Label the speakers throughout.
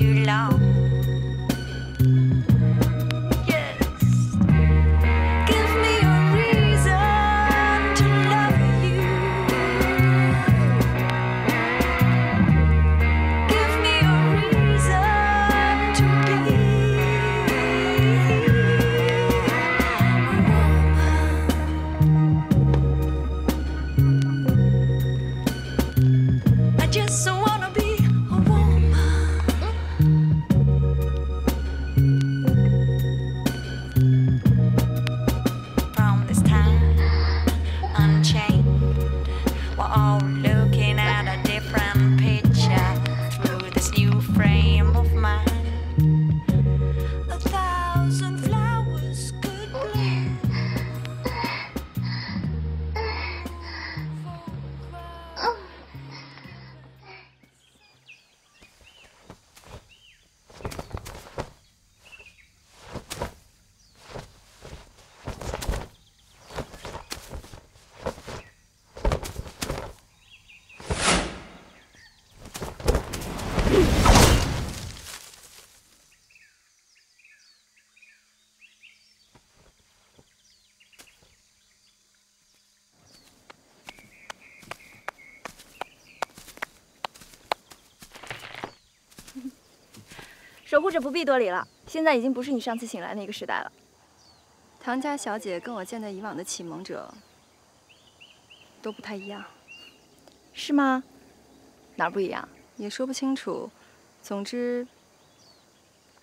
Speaker 1: too long. 守护者不必多礼了，现在已经不是你上次醒来那个时代了。
Speaker 2: 唐家小姐跟我见的以往的启蒙者都不太一样，
Speaker 1: 是吗？哪儿不一样？
Speaker 2: 也说不清楚。总之，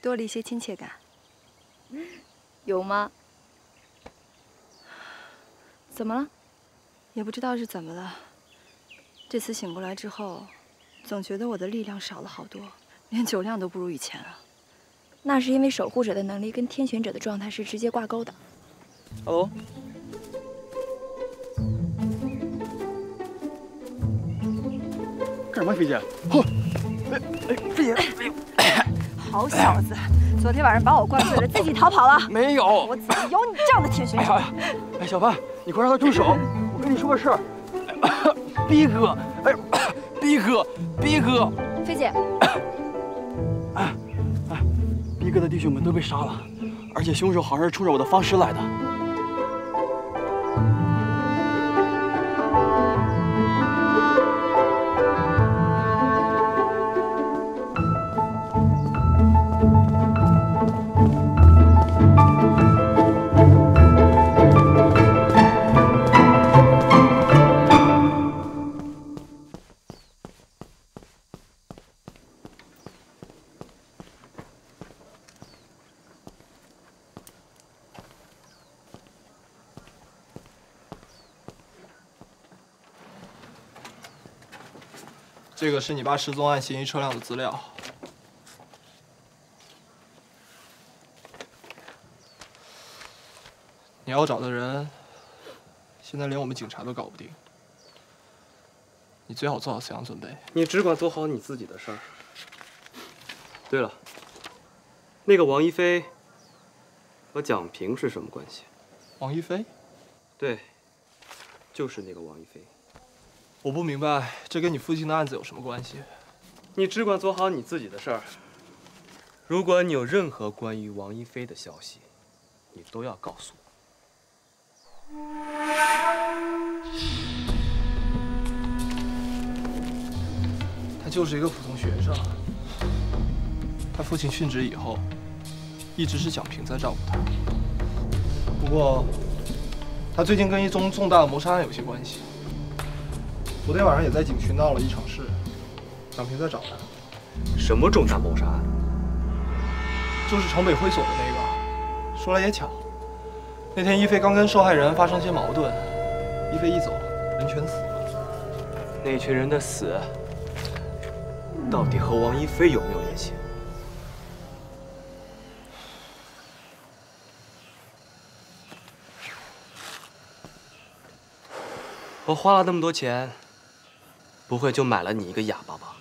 Speaker 2: 多了一些亲切感。
Speaker 1: 有吗？怎么了？
Speaker 2: 也不知道是怎么了。这次醒过来之后，总觉得我的力量少了好多。连酒量都不如以前了，
Speaker 1: 那是因为守护者的能力跟天选者的状态是直接挂钩的。
Speaker 3: Hello，干什么，飞姐？嚯！哎哎，飞姐，
Speaker 2: 好小子，昨天晚上把我灌醉了，自己逃跑了。
Speaker 3: 没有，
Speaker 2: 我怎么有你这样的天选者？哎呀，
Speaker 3: 哎，小范，你快让他住手！我跟你说个事儿，逼哥，哎，逼哥，逼哥，
Speaker 1: 飞姐。
Speaker 3: 一个个的弟兄们都被杀了，而且凶手好像是冲着我的方师来的。
Speaker 4: 这个是你爸失踪案嫌疑车辆的资料。你要找的人，现在连我们警察都搞不定。你最好做好思想准备。
Speaker 5: 你只管做好你自己的事儿。对了，那个王一飞和蒋平是什么关系？
Speaker 4: 王一飞？
Speaker 5: 对，就是那个王一飞。
Speaker 4: 我不明白，这跟你父亲的案子有什么关系？
Speaker 5: 你只管做好你自己的事儿。如果你有任何关于王一飞的消息，你都要告诉我。
Speaker 4: 他就是一个普通学生。他父亲殉职以后，一直是蒋平在照顾他。不过，他最近跟一宗重大的谋杀案有些关系。昨天晚上也在警区闹了一场事，蒋平在找他。
Speaker 5: 什么重大谋杀案？
Speaker 4: 就是城北会所的那个。说来也巧，那天一飞刚跟受害人发生些矛盾，一飞一走，人全死了。
Speaker 5: 那群人的死，到底和王一飞有没有联系？我花了那么多钱。不会就买了你一个哑巴吧？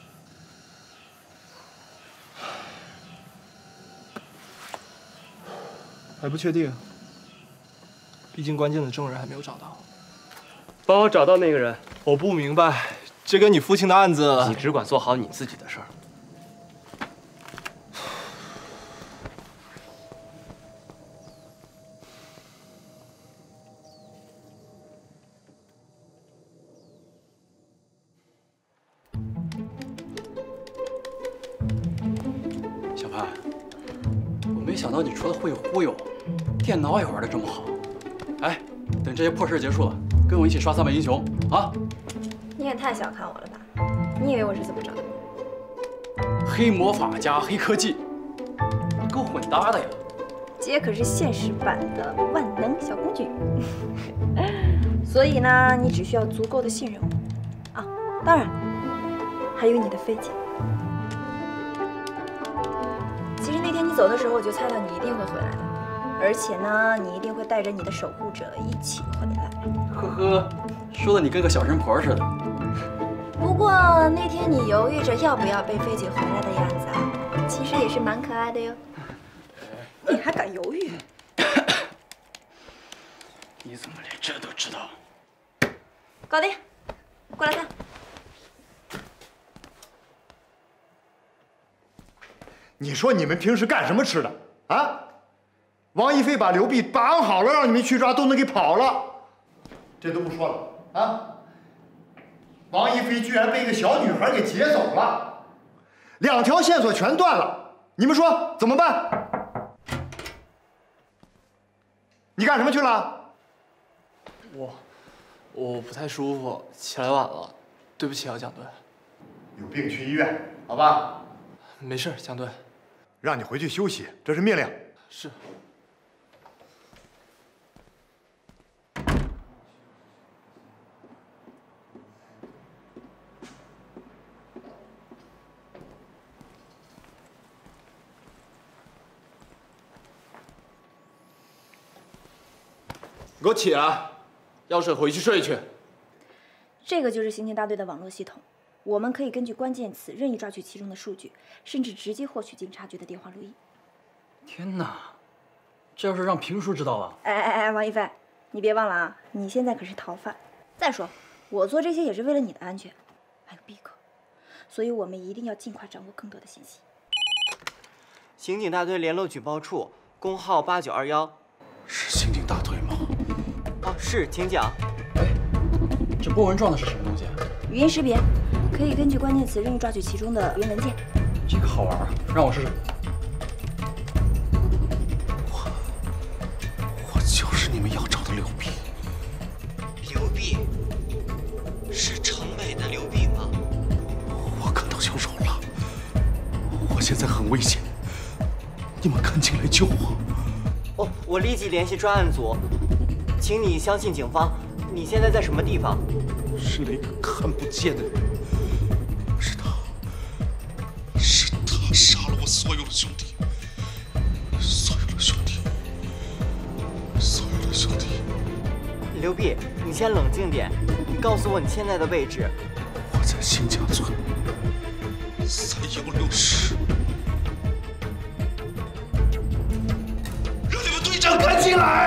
Speaker 4: 还不确定，毕竟关键的证人还没有找到。
Speaker 5: 帮我找到那个人。
Speaker 4: 我不明白，这跟你父亲的案子，
Speaker 5: 你只管做好你自己的事儿。
Speaker 3: 我没想到你除了会忽悠，电脑也玩的这么好。哎，等这些破事结束了，跟我一起刷三百英雄啊！
Speaker 6: 你也太小看我了吧？你以为我是怎么着的？
Speaker 3: 黑魔法加黑科技，你够混搭的呀！
Speaker 6: 姐可是现实版的万能小工具，所以呢，你只需要足够的信任我啊。当然，还有你的飞姐。走的时候，我就猜到你一定会回来的，而且呢，你一定会带着你的守护者一起回来。
Speaker 3: 呵呵，说的你跟个小神婆似的。
Speaker 6: 不过那天你犹豫着要不要背飞姐回来的样子啊，其实也是蛮可爱的哟。你还敢犹豫？
Speaker 3: 你怎么连这都知道？
Speaker 6: 搞定，过来看。
Speaker 7: 你说你们平时干什么吃的啊？王一飞把刘碧绑好了，让你们去抓，都能给跑了。这都不说了啊！王一飞居然被一个小女孩给劫走了，两条线索全断了。你们说怎么办？你干什么去了？
Speaker 4: 我我不太舒服，起来晚了，对不起啊，蒋队。
Speaker 7: 有病去医院，好吧？
Speaker 4: 没事，蒋队。
Speaker 7: 让你回去休息，这是命令。
Speaker 4: 是。给我起来，要睡回去睡去。
Speaker 6: 这个就是刑警大队的网络系统，我们可以根据关键词任意抓取其中的数据，甚至直接获取警察局的电话录音。
Speaker 3: 天哪，这要是让平叔知道了……
Speaker 6: 哎哎哎，王一飞，你别忘了啊，你现在可是逃犯。再说，我做这些也是为了你的安全，还有毕哥，所以我们一定要尽快掌握更多的信息。
Speaker 8: 刑警大队联络举报处，工号八九二幺。
Speaker 3: 是刑警大队吗？
Speaker 8: 啊，是，请讲。
Speaker 3: 哎，这波纹状的是什么东西？
Speaker 6: 语音识别，可以根据关键词任意抓取其中的语音文件。
Speaker 3: 这个好玩啊，让我试试。
Speaker 9: 我，我就是你们要找的刘碧。
Speaker 8: 刘碧，是城北的刘碧吗？
Speaker 9: 我看到凶手了，我现在很危险，你们赶紧来救我。
Speaker 8: 哦，我立即联系专案组，请你相信警方。你现在在什么地方？
Speaker 9: 是那个看不见的人，所有的兄弟，所有的兄弟，所有的兄弟。
Speaker 8: 刘碧，你先冷静点，你告诉我你现在的位置。
Speaker 9: 我在新家村三幺六室。让你们队长赶紧来！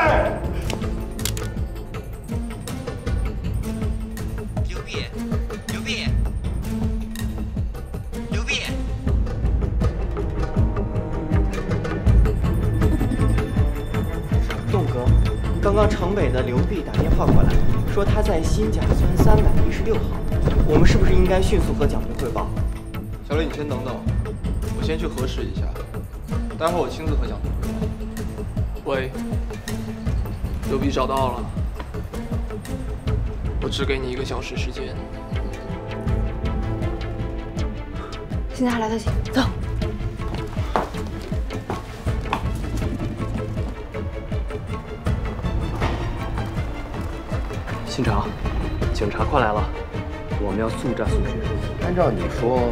Speaker 8: 刚刚城北的刘碧打电话过来，说他在新甲村三百一十六号。我们是不是应该迅速和蒋队汇报？
Speaker 4: 小李，你先等等，我先去核实一下，待会儿我亲自和蒋队汇报。喂，刘碧找到了，我只给你一个小时时间。
Speaker 2: 现在还来得及，走。
Speaker 5: 新城，警察快来了，我们要速战速决。
Speaker 10: 按照你说，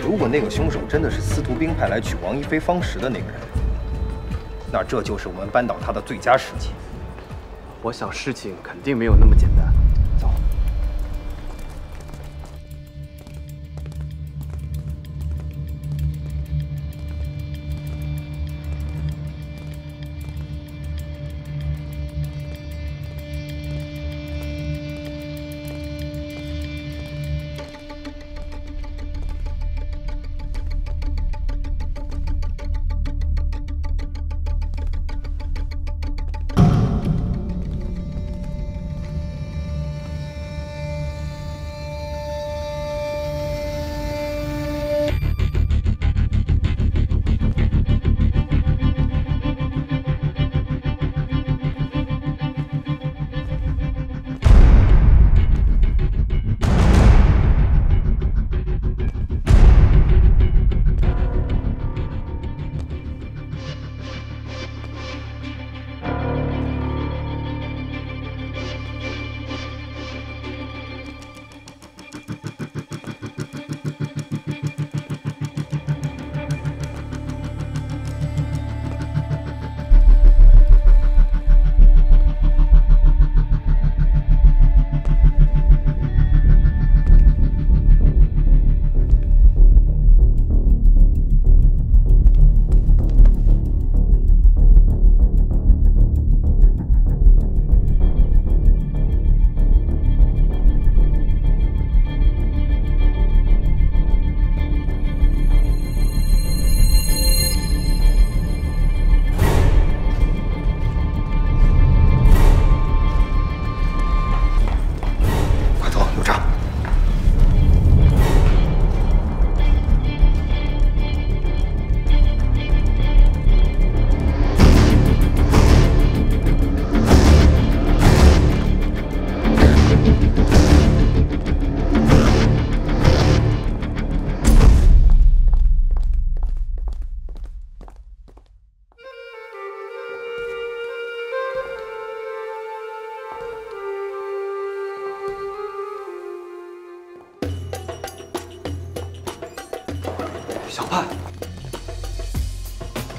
Speaker 10: 如果那个凶手真的是司徒兵派来取王一飞方石的那个人，那这就是我们扳倒他的最佳时机。
Speaker 5: 我想事情肯定没有那么简单。
Speaker 3: 小盼，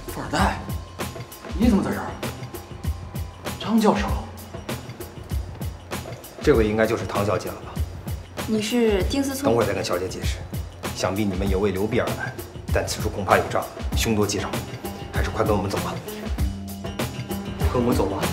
Speaker 3: 富二代，你怎么在这儿？张教授，
Speaker 10: 这位应该就是唐小姐了吧？
Speaker 6: 你是丁思聪？
Speaker 10: 等会儿再跟小姐解释。想必你们也为刘碧而来，但此处恐怕有诈，凶多吉少，还是快跟我们走吧。
Speaker 3: 跟我们走吧。